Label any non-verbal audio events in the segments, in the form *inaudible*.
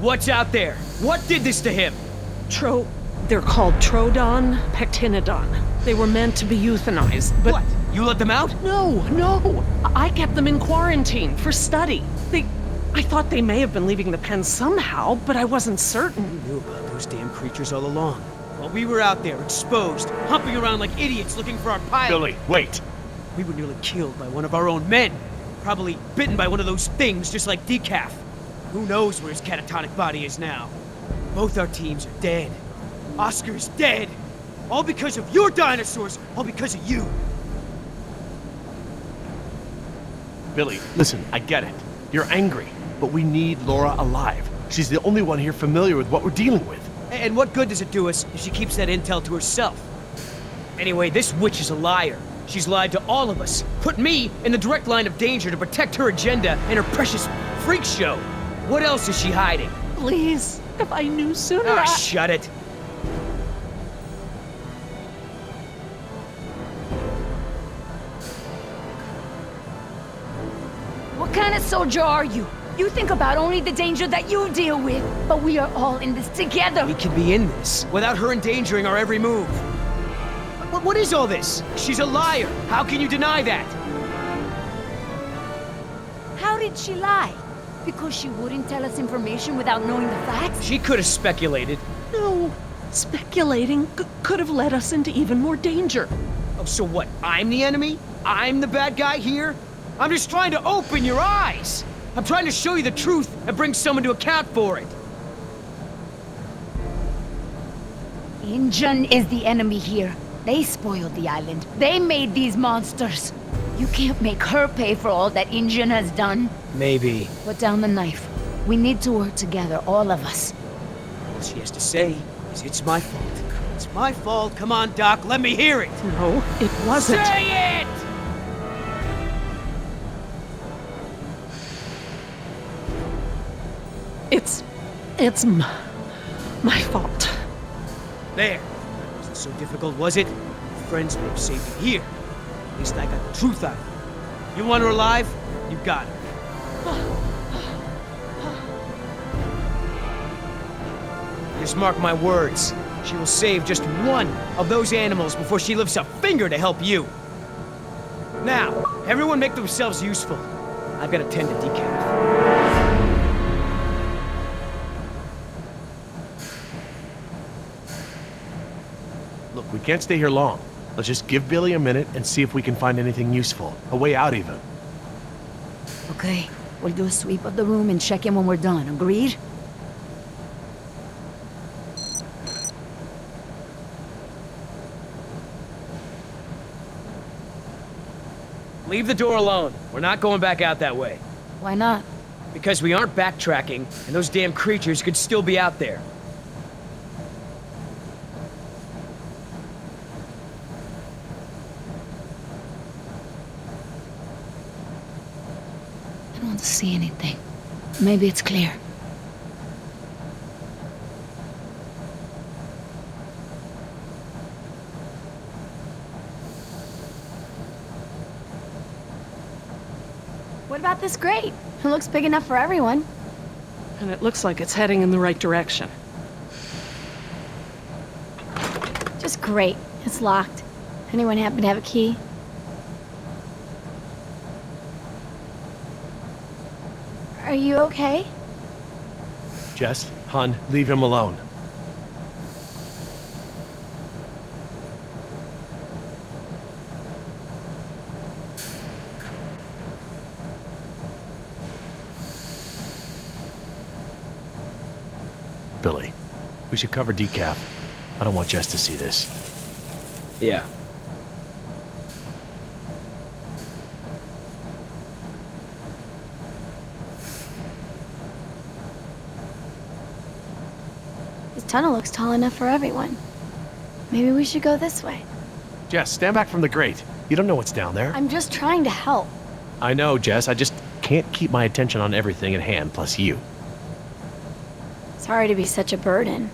what's out there? What did this to him? Tro... They're called Troodon Pectinodon. They were meant to be euthanized, but... What? You let them out? No, no! I kept them in quarantine for study. They... I thought they may have been leaving the pen somehow, but I wasn't certain. We knew about those damn creatures all along. While we were out there, exposed, humping around like idiots looking for our pilot. Billy, wait. We were nearly killed by one of our own men. Probably bitten by one of those things just like Decaf. Who knows where his catatonic body is now? Both our teams are dead. Oscar's dead. All because of your dinosaurs. All because of you. Billy, listen, I get it. You're angry, but we need Laura alive. She's the only one here familiar with what we're dealing with. And what good does it do us if she keeps that intel to herself? Anyway, this witch is a liar. She's lied to all of us. Put me in the direct line of danger to protect her agenda and her precious freak show. What else is she hiding? Please, if I knew sooner, Ah, I... shut it. What kind of soldier are you? You think about only the danger that you deal with, but we are all in this together. We can be in this without her endangering our every move. What, what is all this? She's a liar. How can you deny that? How did she lie? Because she wouldn't tell us information without knowing the facts? She could have speculated. No. Speculating could have led us into even more danger. Oh, so what? I'm the enemy? I'm the bad guy here? I'm just trying to open your eyes. I'm trying to show you the truth and bring someone to account for it. InGen is the enemy here. They spoiled the island. They made these monsters. You can't make her pay for all that InGen has done. Maybe. Put down the knife. We need to work together, all of us. All she has to say is it's my fault. It's my fault. Come on, Doc. Let me hear it. No, it wasn't. Say it! It's... it's m- my fault. There. Wasn't so difficult, was it? Friends may have saved you here. Least I got the truth out of you. You want her alive? You got her. Just mark my words. She will save just one of those animals before she lifts a finger to help you. Now, everyone make themselves useful. I've got to tend to decaf. Look, we can't stay here long. Let's just give Billy a minute and see if we can find anything useful. A way out, even. Okay, we'll do a sweep of the room and check in when we're done. Agreed? Leave the door alone. We're not going back out that way. Why not? Because we aren't backtracking, and those damn creatures could still be out there. I don't see anything. Maybe it's clear. What about this grate? It looks big enough for everyone. And it looks like it's heading in the right direction. Just great. It's locked. Anyone happen to have a key? Are you okay? Jess, Hun, leave him alone. Billy, we should cover decaf. I don't want Jess to see this. Yeah. Tunnel looks tall enough for everyone. Maybe we should go this way. Jess, stand back from the grate. You don't know what's down there. I'm just trying to help. I know, Jess. I just can't keep my attention on everything at hand, plus you. Sorry to be such a burden.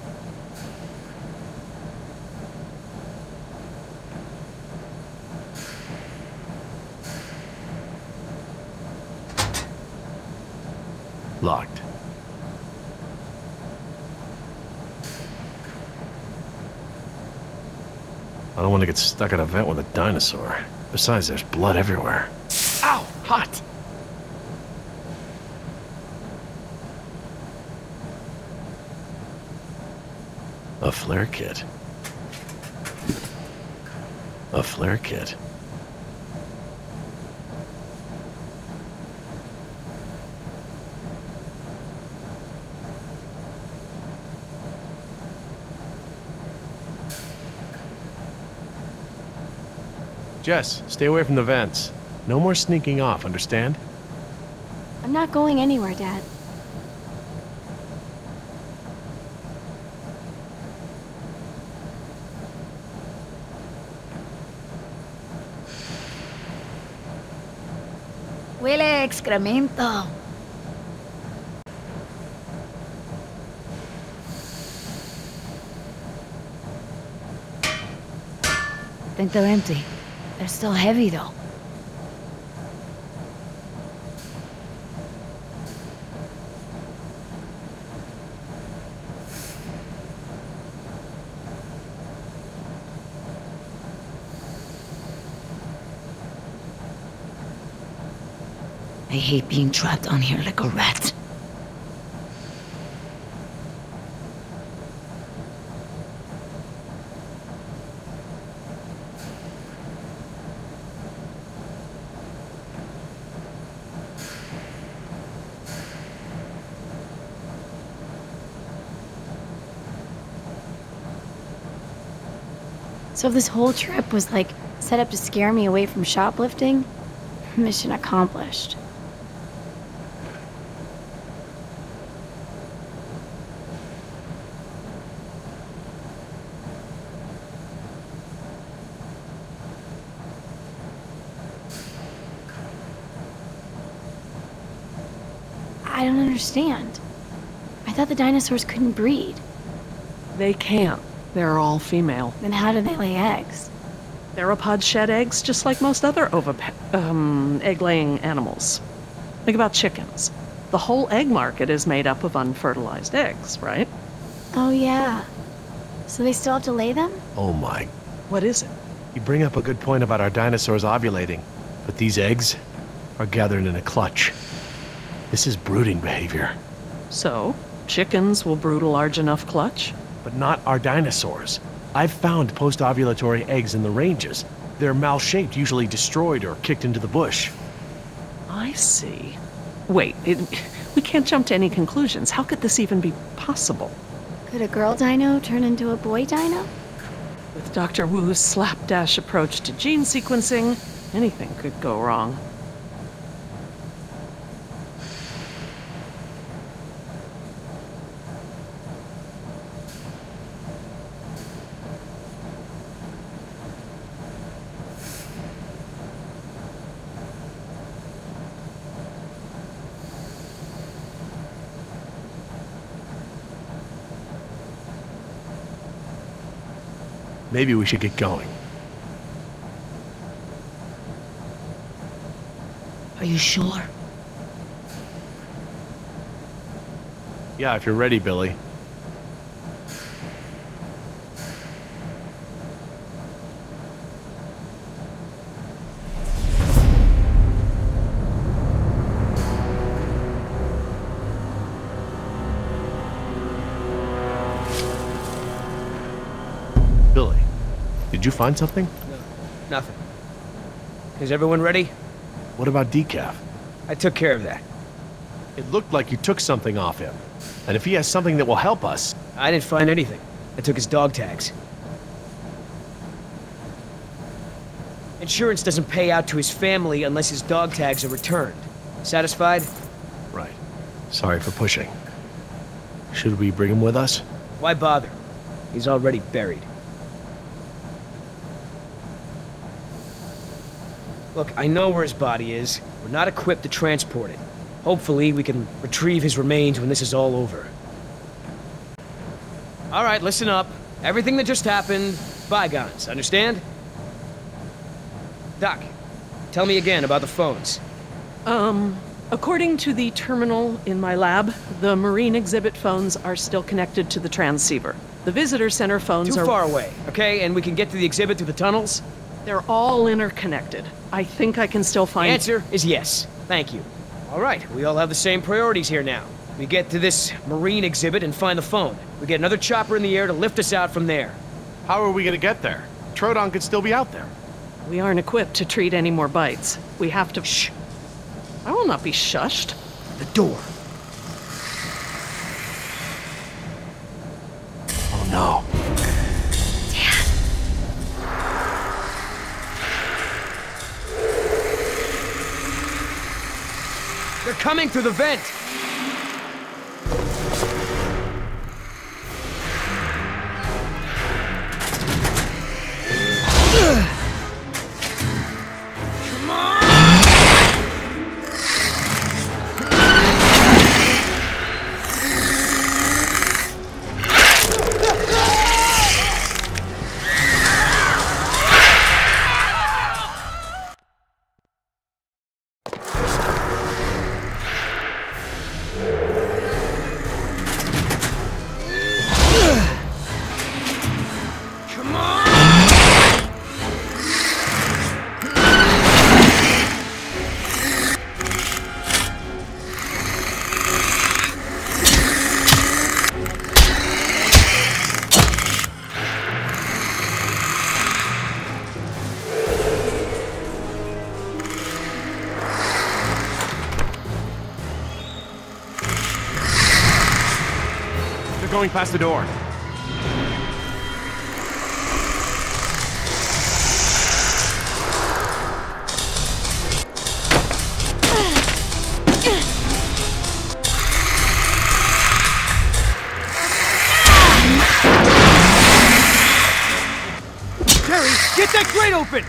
Locked. I don't want to get stuck at a vent with a dinosaur. Besides, there's blood everywhere. Ow! Hot! A flare kit. A flare kit. Jess, stay away from the vents. No more sneaking off, understand? I'm not going anywhere, Dad. Huele excremento. Think they're empty. They're still heavy, though. I hate being trapped on here like a rat. So this whole trip was like set up to scare me away from shoplifting, mission accomplished. I don't understand. I thought the dinosaurs couldn't breed. They can't. They're all female. Then how do they lay eggs? Theropods shed eggs just like most other ovip- um, egg-laying animals. Think about chickens. The whole egg market is made up of unfertilized eggs, right? Oh, yeah. So they still have to lay them? Oh my. What is it? You bring up a good point about our dinosaurs ovulating, but these eggs are gathered in a clutch. This is brooding behavior, So, chickens will brood a large enough clutch? But not our dinosaurs. I've found post-ovulatory eggs in the ranges. They're mal-shaped, usually destroyed or kicked into the bush. I see. Wait, it, we can't jump to any conclusions. How could this even be possible? Could a girl dino turn into a boy dino? With Dr. Wu's slapdash approach to gene sequencing, anything could go wrong. Maybe we should get going. Are you sure? Yeah, if you're ready, Billy. Billy, did you find something? No, Nothing. Is everyone ready? What about Decaf? I took care of that. It looked like you took something off him. And if he has something that will help us, I didn't find anything. I took his dog tags. Insurance doesn't pay out to his family unless his dog tags are returned. Satisfied? right. Sorry for pushing. Should we bring him with us? Why bother? He's already buried. Look, I know where his body is. We're not equipped to transport it. Hopefully, we can retrieve his remains when this is all over. All right, listen up. Everything that just happened, bygones, understand? Doc, tell me again about the phones. Um, According to the terminal in my lab, the marine exhibit phones are still connected to the transceiver. The visitor center phones Too are far away, okay? And we can get to the exhibit through the tunnels? They're all interconnected. I think I can still find The Answer is yes. Thank you. All right, we all have the same priorities here now. We get to this marine exhibit and find the phone. We get another chopper in the air to lift us out from there. How are we gonna get there? Troodon could still be out there. We aren't equipped to treat any more bites. We have to shh. I will not be shushed. The door. Coming through the vent! Going past the door. Terry, get that grate open!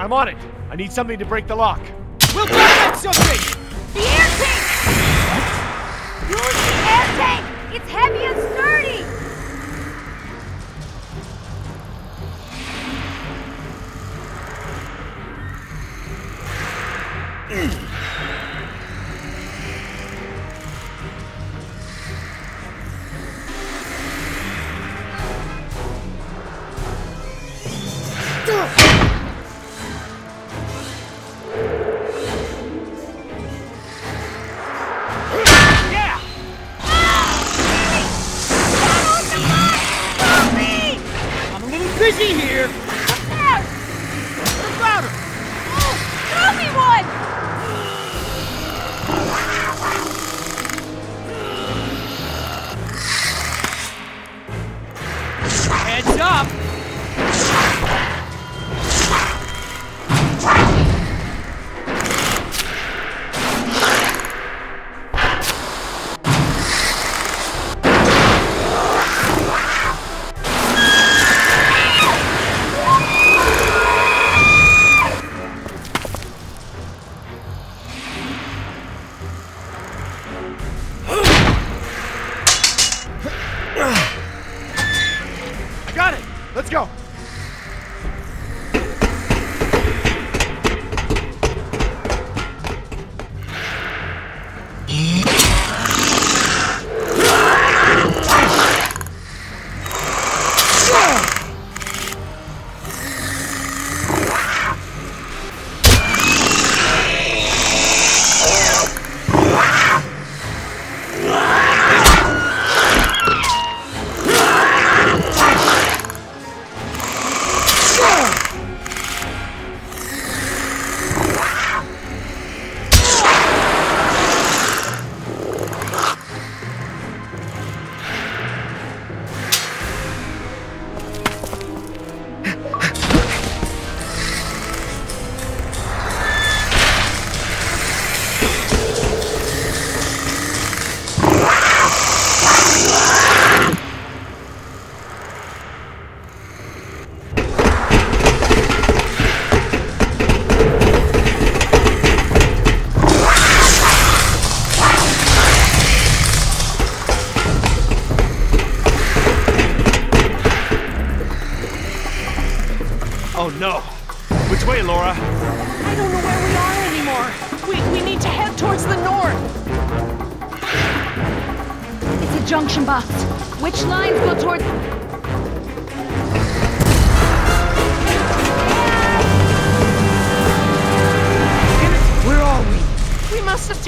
I'm on it. I need something to break the lock. We'll that something!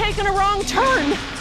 Taken a wrong turn.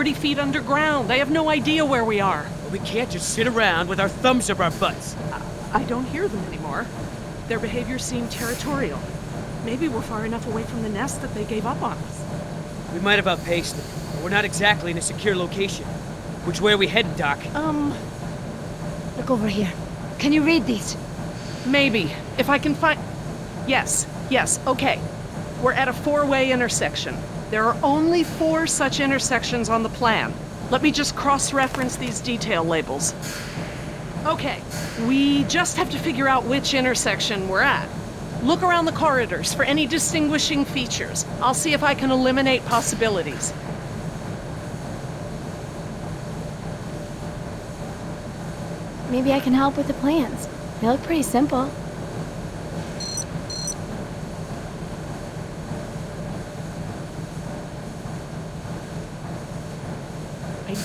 40 feet underground. I have no idea where we are. But we can't just sit around with our thumbs up our butts. I don't hear them anymore. Their behavior seemed territorial. Maybe we're far enough away from the nest that they gave up on us. We might have outpaced them, but we're not exactly in a secure location. Which way are we heading, Doc? Um, Look over here. Can you read these? maybe. If I can find. Yes, yes, okay. We're at a four way intersection. There are only four such intersections on the plan. Let me just cross reference these detail labels. Okay, we just have to figure out which intersection we're at. Look around the corridors for any distinguishing features. I'll see if I can eliminate possibilities. Maybe I can help with the plans. They look pretty simple.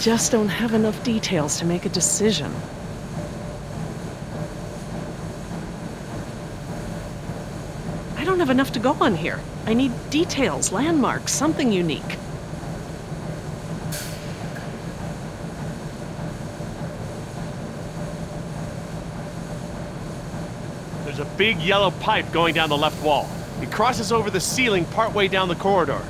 Just don't have enough details to make a decision. I don't have enough to go on here. I need details, landmarks, something unique. There's a big yellow pipe going down the left wall. It crosses over the ceiling partway down the corridor.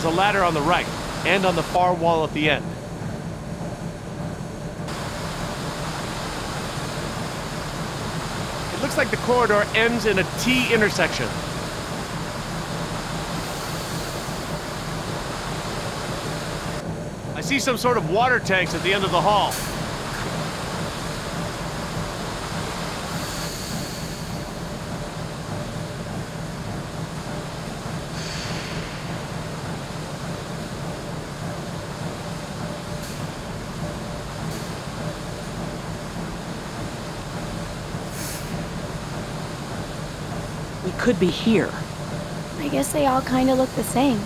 There's a ladder on the right, and on the far wall at the end. It looks like the corridor ends in a T intersection. I see some sort of water tanks at the end of the hall. Could be here. I guess they all kind of look the same.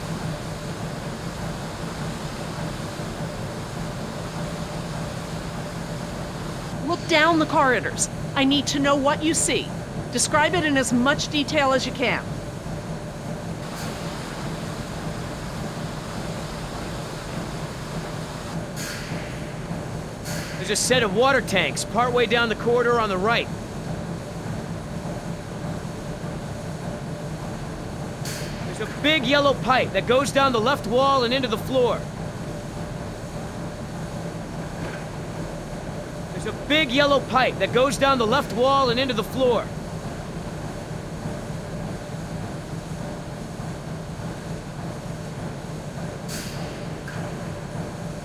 Look down the corridors. I need to know what you see. Describe it in as much detail as you can. There's a set of water tanks partway down the corridor on the right. There's a big yellow pipe that goes down the left wall and into the floor. There's a big yellow pipe that goes down the left wall and into the floor.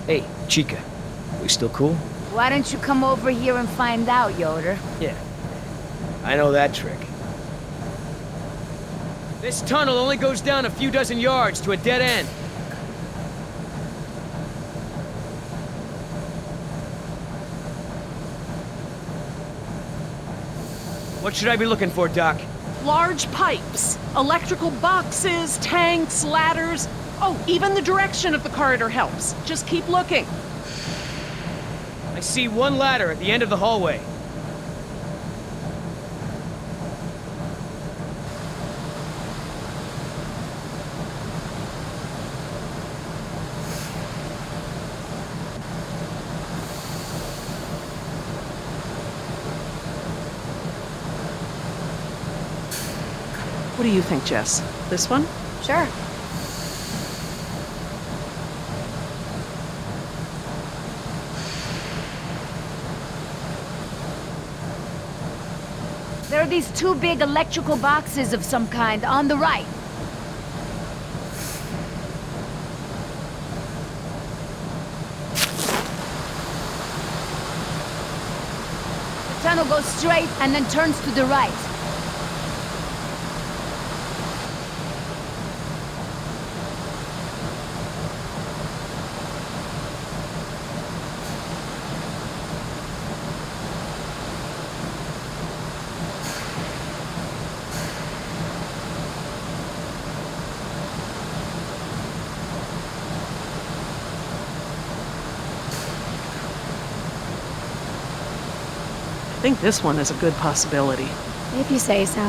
Hey, Chica. We still cool? Why don't you come over here and find out, Yoder? Yeah. I know that trick. This tunnel only goes down a few dozen yards to a dead end. What should I be looking for, Doc? Large pipes, electrical boxes, tanks, ladders. Oh, even the direction of the corridor helps. Just keep looking. I see one ladder at the end of the hallway. Think, Jess? This one? Sure. There are these two big electrical boxes of some kind on the right. The tunnel goes straight and then turns to the right. Think this one is a good possibility. If you say so.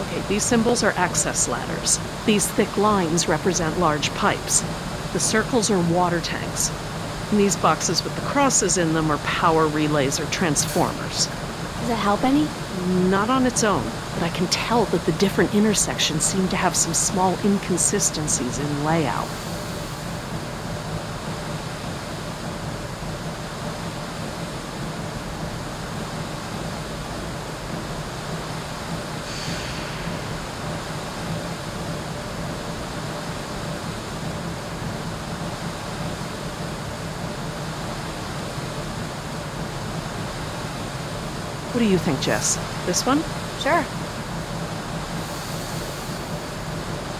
Okay, these symbols are access ladders. These thick lines represent large pipes. The circles are water tanks. And these boxes with the crosses in them are power relays or transformers. Does it help any? Not on its own, but I can tell that the different intersections seem to have some small inconsistencies in layout. What do you think, Jess? This one? Sure.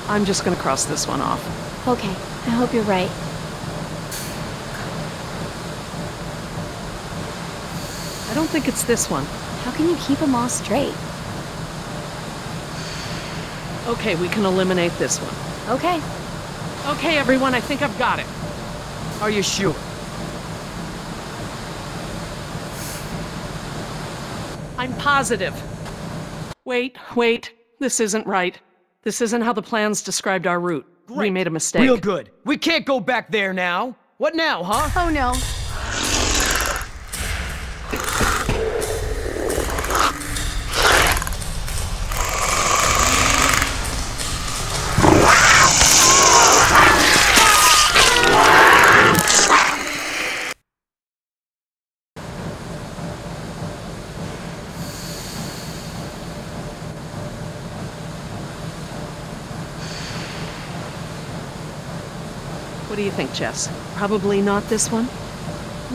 I'm just gonna cross this one off. Okay, I hope you're right. I don't think it's this one. How can you keep them all straight? Okay, we can eliminate this one. Okay. Okay, everyone, I think I've got it. Are you sure? Positive. Wait, wait. This isn't right. This isn't how the plans described our route. We made a mistake. Real good. We can't go back there now. What now, huh? Oh no. You think, Jess? Probably not this one?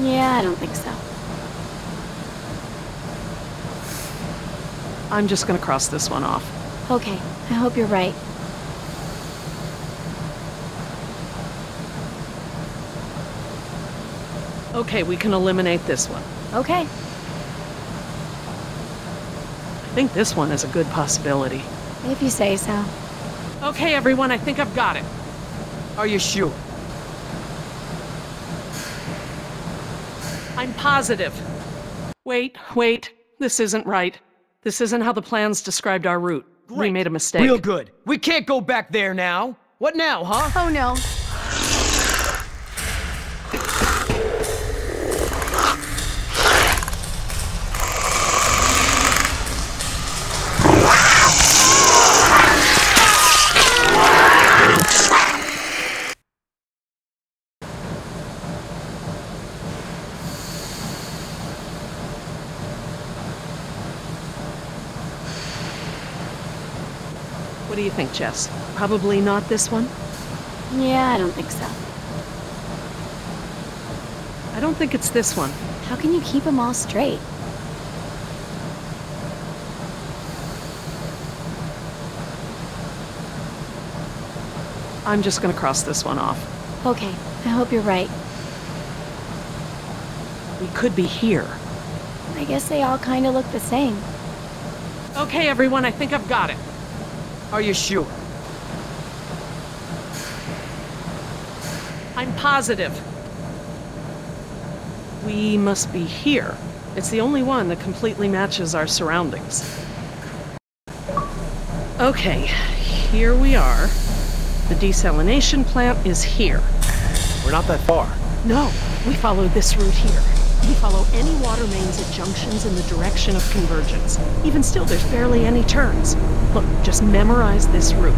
Yeah, I don't think so. I'm just gonna cross this one off. Okay, I hope you're right. Okay, we can eliminate this one. Okay. I think this one is a good possibility. If you say so. Okay, everyone, I think I've got it. Are you sure? Positive. Wait, wait. This isn't right. This isn't how the plans described our route. We made a mistake. Real good. We can't go back there now. What now, huh? Oh no. Think, Jess? Probably not this one? Yeah, I don't think so. I don't think it's this one. How can you keep them all straight? I'm just gonna cross this one off. Okay, I hope you're right. We could be here. I guess they all kind of look the same. Okay, everyone, I think I've got it. Are you sure? I'm positive. We must be here. It's the only one that completely matches our surroundings. Okay, here we are. The desalination plant is here. We're not that far. No, we followed this route here. We follow any water mains at junctions in the direction of convergence. Even still, there's barely any turns. Look, just memorize this route.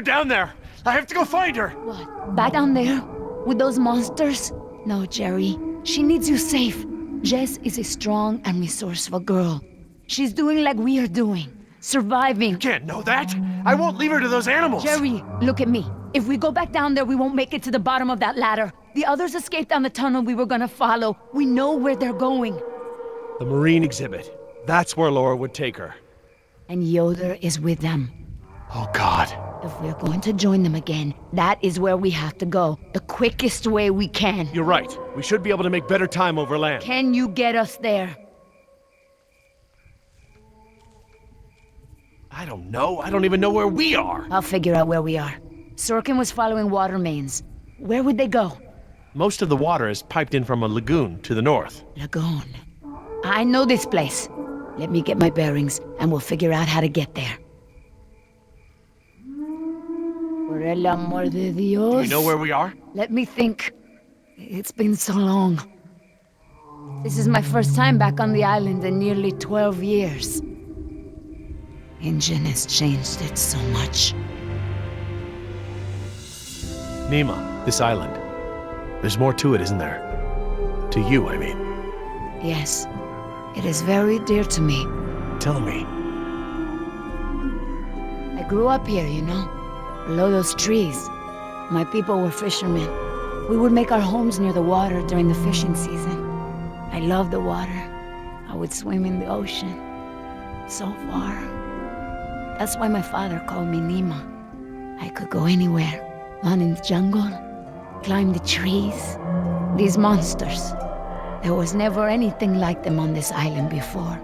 Done? I just left her down there. I have to go find her. What? Back down there? With those monsters? No, Gerry. She needs you safe. Jess is a strong and resourceful girl. She's doing like we are doing. Surviving. You can't know that. I won't leave her to those animals. Gerry, look at me. If we go back down there, we won't make it to the bottom of that ladder. The others escaped down the tunnel we were gonna follow. We know where they're going. The marine exhibit. That's where Laura would take her. And Yoder is with them. Oh God. If we're going to join them again, that is where we have to go. The quickest way we can. You're right. We should be able to make better time over land. Can you get us there? I don't know. I don't even know where we are. I'll figure out where we are. Sorkin was following water mains. Where would they go? Most of the water is piped in from a lagoon to the north. Lagoon. I know this place. Let me get my bearings, and we'll figure out how to get there. Por el amor de Dios. Do you know where we are? Let me think. It's been so long. This is my first time back on the island in nearly 12 years. InGen has changed it so much. Nima, this island. There's more to it, isn't there? To you, I mean. Yes, it is very dear to me. Tell me, I grew up here, you know, below those trees. My people were fishermen. We would make our homes near the water during the fishing season. I loved the water. I would swim in the ocean. So far. That's why my father called me Nima. I could go anywhere. Run in the jungle, climb the trees. These monsters. There was never anything like them on this island before.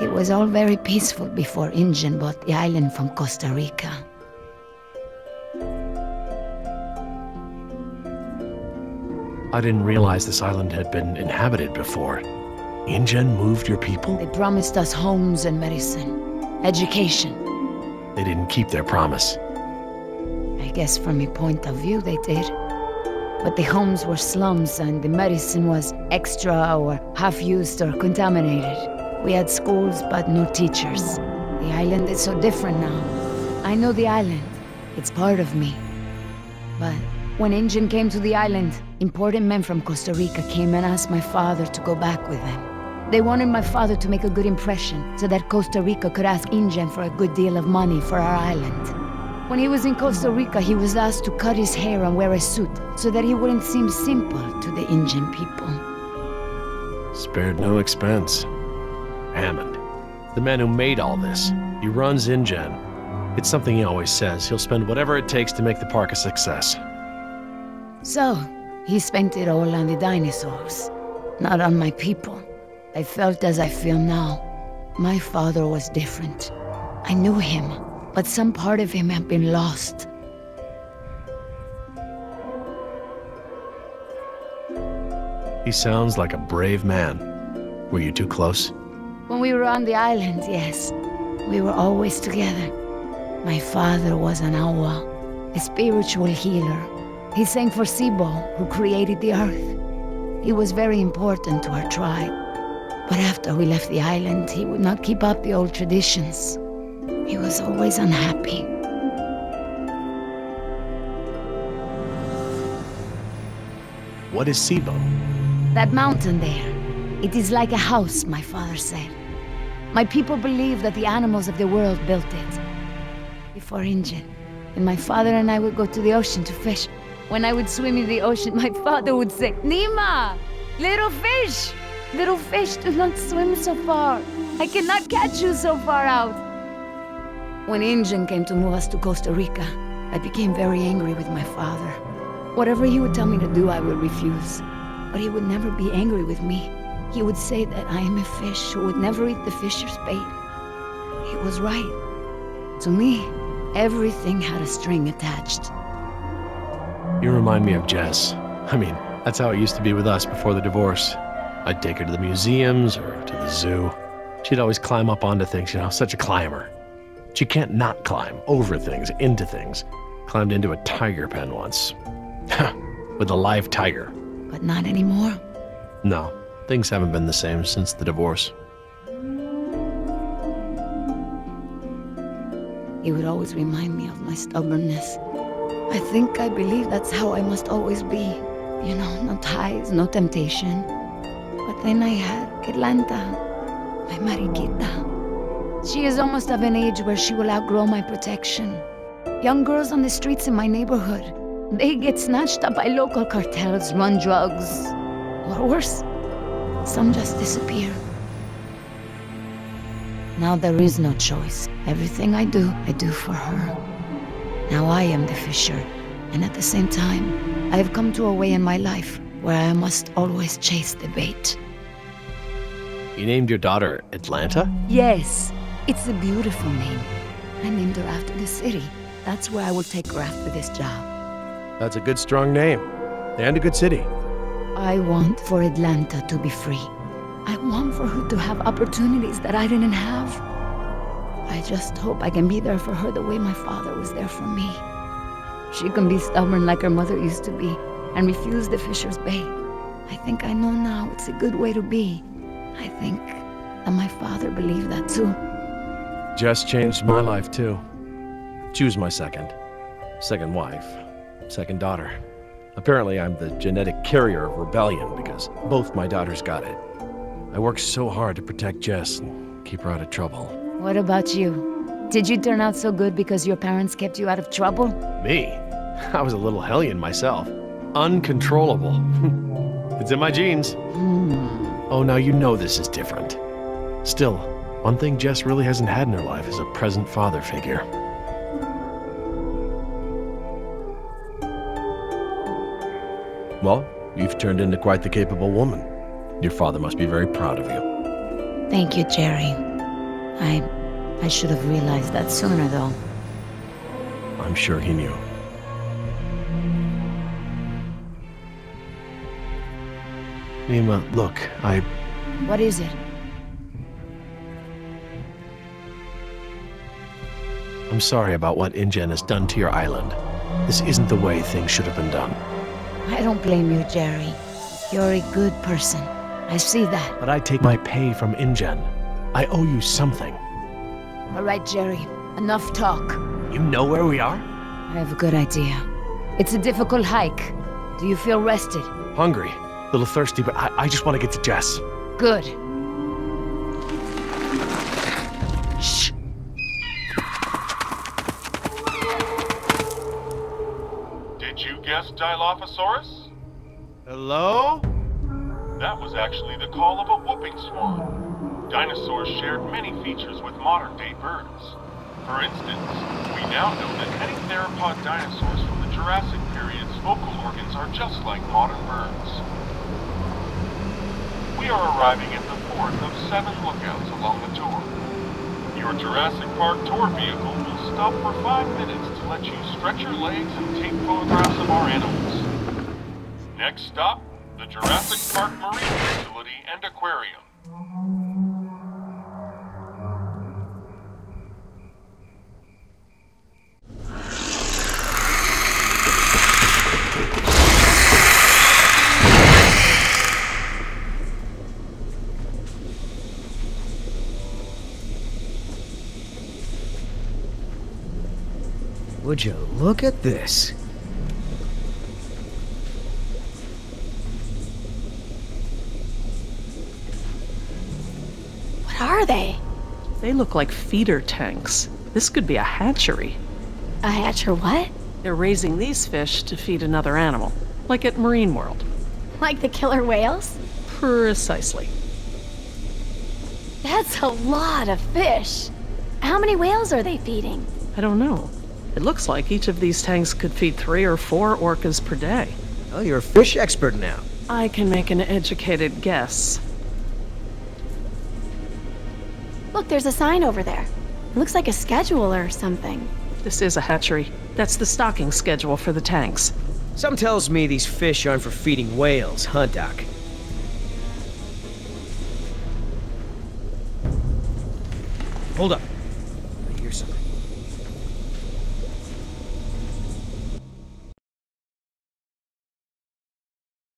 It was all very peaceful before InGen bought the island from Costa Rica. I didn't realize this island had been inhabited before. InGen moved your people? They promised us homes and medicine, education. They didn't keep their promise. I guess from a point of view they did. But the homes were slums and the medicine was extra or half-used or contaminated. We had schools but no teachers. The island is so different now. I know the island. It's part of me. But when InGen came to the island, important men from Costa Rica came and asked my father to go back with them. They wanted my father to make a good impression, so that Costa Rica could ask InGen for a good deal of money for our island. When he was in Costa Rica, he was asked to cut his hair and wear a suit, so that he wouldn't seem simple to the InGen people. Spared no expense. Hammond, the man who made all this, he runs InGen. It's something he always says. He'll spend whatever it takes to make the park a success. So, he spent it all on the dinosaurs, not on my people. I felt as I feel now. My father was different. I knew him, but some part of him had been lost. He sounds like a brave man. Were you too close? When we were on the island, yes. We were always together. My father was an awa, a spiritual healer. He sang for Sibo, who created the earth. He was very important to our tribe. But after we left the island, he would not keep up the old traditions. He was always unhappy. What is Sibo? That mountain there. It is like a house, my father said. My people believe that the animals of the world built it. Before InGen. And my father and I would go to the ocean to fish. When I would swim in the ocean, my father would say, Nima! Little fish! Little fish, do not swim so far. I cannot catch you so far out. When InGen came to move us to Costa Rica, I became very angry with my father. Whatever he would tell me to do, I would refuse. But he would never be angry with me. He would say that I am a fish who would never eat the fisher's bait. He was right. To me, everything had a string attached. You remind me of Jess. I mean, that's how it used to be with us before the divorce. I'd take her to the museums or to the zoo. She'd always climb up onto things, you know, such a climber. She can't not climb over things, into things. Climbed into a tiger pen once. *laughs* with a live tiger. But not anymore. No, things haven't been the same since the divorce. He would always remind me of my stubbornness. I think I believe that's how I must always be. You know, no ties, no temptation. But then I had Atlanta, my mariquita. She is almost of an age where she will outgrow my protection. Young girls on the streets in my neighborhood, they get snatched up by local cartels, run drugs, or worse, some just disappear. Now there is no choice. Everything I do, I do for her. Now I am the fisher, and at the same time, I have come to a way in my life where I must always chase the bait. You named your daughter Atlanta? Yes, it's a beautiful name. I named her after the city. That's where I will take her after this job. That's a good, strong name. And a good city. I want for Atlanta to be free. I want for her to have opportunities that I didn't have. I just hope I can be there for her the way my father was there for me. She can be stubborn like her mother used to be and refuse the fisher's bait. I think I know now it's a good way to be. I think that my father believed that too. Jess changed my life too. She was my second. Second wife. Second daughter. Apparently, I'm the genetic carrier of rebellion because both my daughters got it. I worked so hard to protect Jess and keep her out of trouble. What about you? Did you turn out so good because your parents kept you out of trouble? Me? *laughs* I was a little hellion myself. Uncontrollable. *laughs* it's in my genes. Hmm. Oh, now you know this is different. Still, one thing Jess really hasn't had in her life is a present father figure. Well, you've turned into quite the capable woman. Your father must be very proud of you. Thank you, Gerry. I. I should have realized that sooner, though. I'm sure he knew. Nima, look, I. What is it? I'm sorry about what InGen has done to your island. This isn't the way things should have been done. I don't blame you, Gerry. You're a good person. I see that. But I take my pay from InGen. I owe you something. All right, Gerry. Enough talk. You know where we are? I have a good idea. It's a difficult hike. Do you feel rested? Hungry. A little thirsty, but I, I just want to get to Jess. Good. Shh. Did you guess Dilophosaurus? Hello? That was actually the call of a whooping swan. Dinosaurs shared many features with modern day birds. For instance, we now know that many theropod dinosaurs from the Jurassic period's vocal organs are just like modern birds. We are arriving at the fourth of seven lookouts along the tour. Your Jurassic Park tour vehicle will stop for five minutes to let you stretch your legs and take photographs of our animals. Next stop, the Jurassic Park Marine Facility and Aquarium. Would you look at this? What are they? They look like feeder tanks. This could be a hatchery. A hatcher what? They're raising these fish to feed another animal, like at Marine World. Like the killer whales? Precisely. That's a lot of fish. How many whales are they feeding? I don't know. It looks like each of these tanks could feed three or four orcas per day. Oh, you're a fish expert now. I can make an educated guess. Look, there's a sign over there. It looks like a schedule or something. This is a hatchery. That's the stocking schedule for the tanks. Some tells me these fish aren't for feeding whales, huh, Doc?